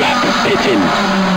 the end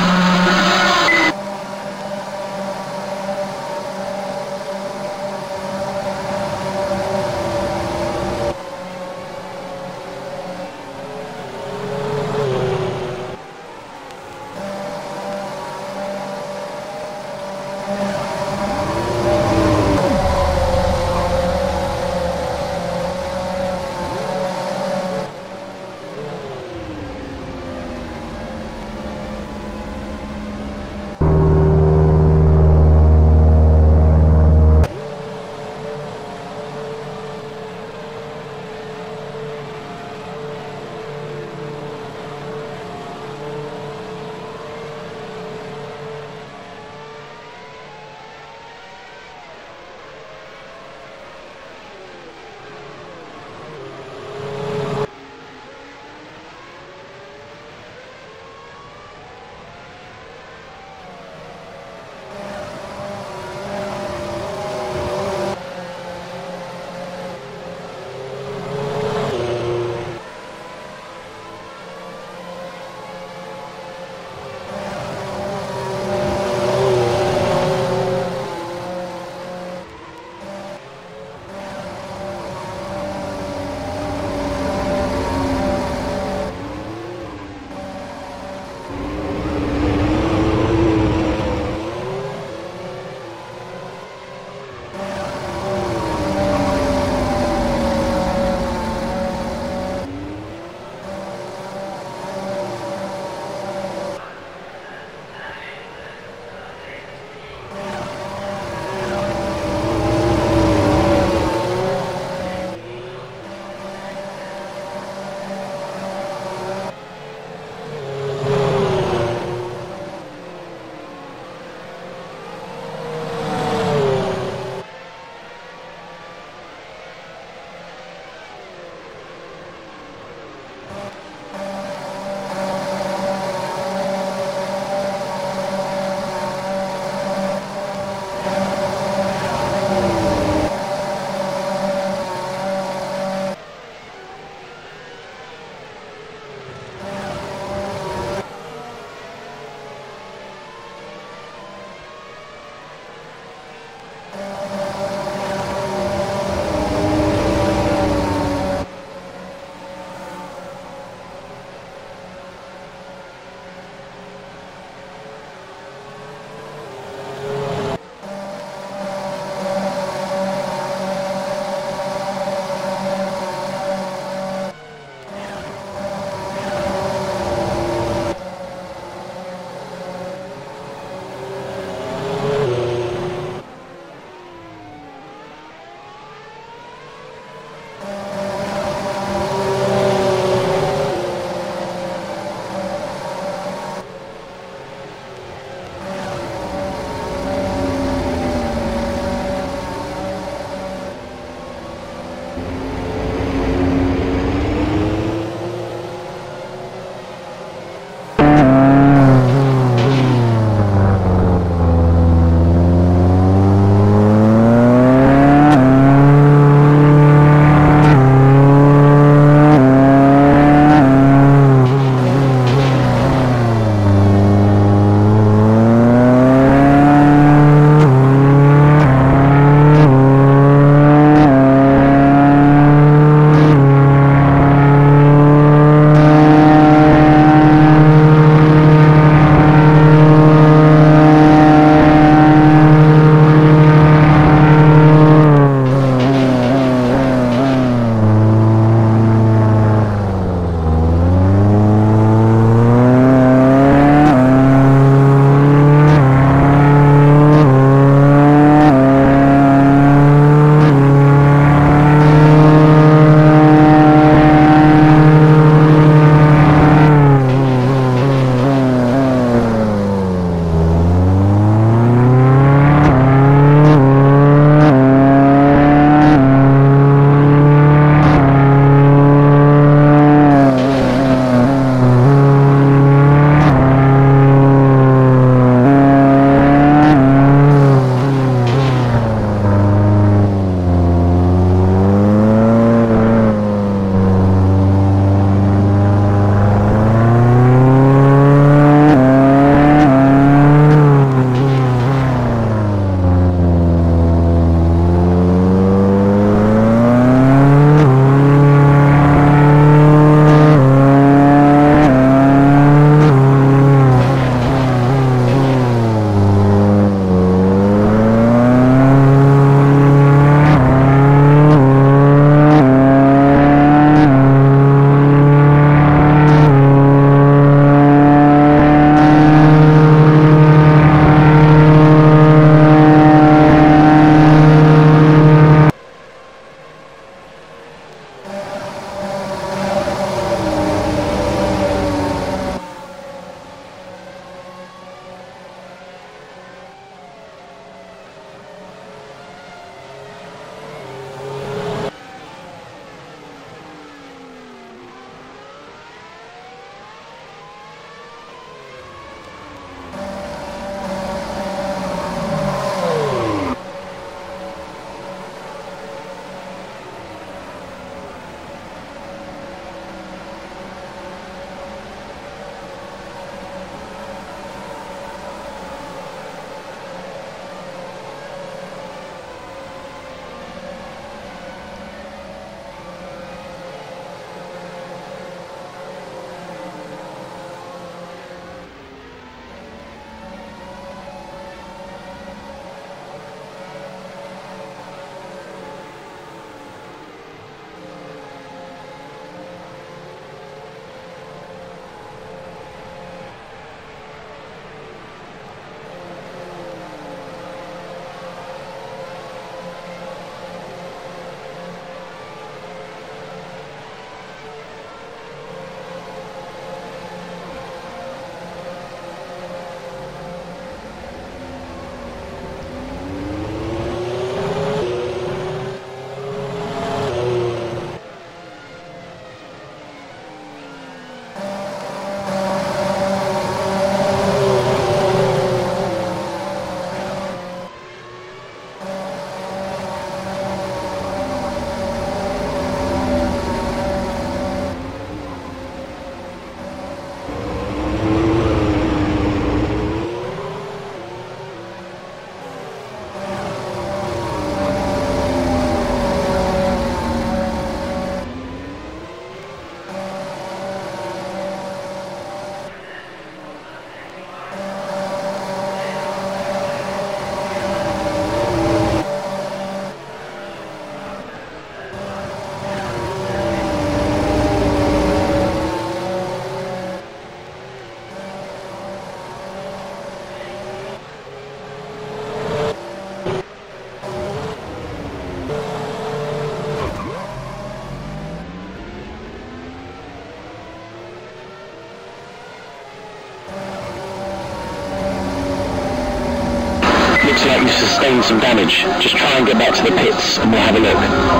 sustained some damage. Just try and get back to the pits and we'll have a look.